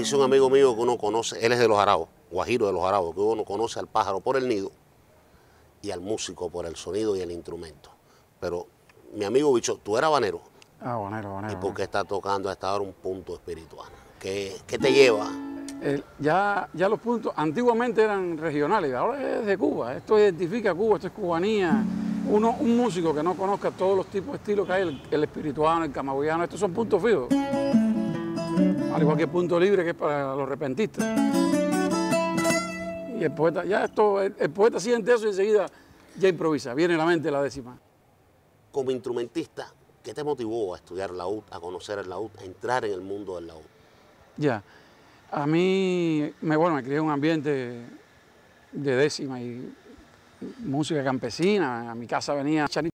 Dice un amigo mío que uno conoce, él es de los Arabos, Guajiro de los Arabos, que uno conoce al pájaro por el nido y al músico por el sonido y el instrumento. Pero mi amigo Bicho, tú eras banero. Ah, banero, banero. ¿Y por qué estás tocando a esta hora un punto espiritual? ¿Qué, qué te lleva? Ya, ya los puntos antiguamente eran regionales, ahora es de Cuba. Esto identifica a Cuba, esto es cubanía. Uno, un músico que no conozca todos los tipos de estilos que hay, el, el espirituano, el camagüeyano, estos son puntos fijos. Al igual que el punto libre que es para los repentistas. Y el poeta, ya esto, el, el poeta siente eso y enseguida ya improvisa, viene a la mente la décima. Como instrumentista, ¿qué te motivó a estudiar laúd, a conocer el laúd, a entrar en el mundo del laúd? Ya. A mí, me, bueno, me crié en un ambiente de décima y música campesina. A mi casa venía Chanito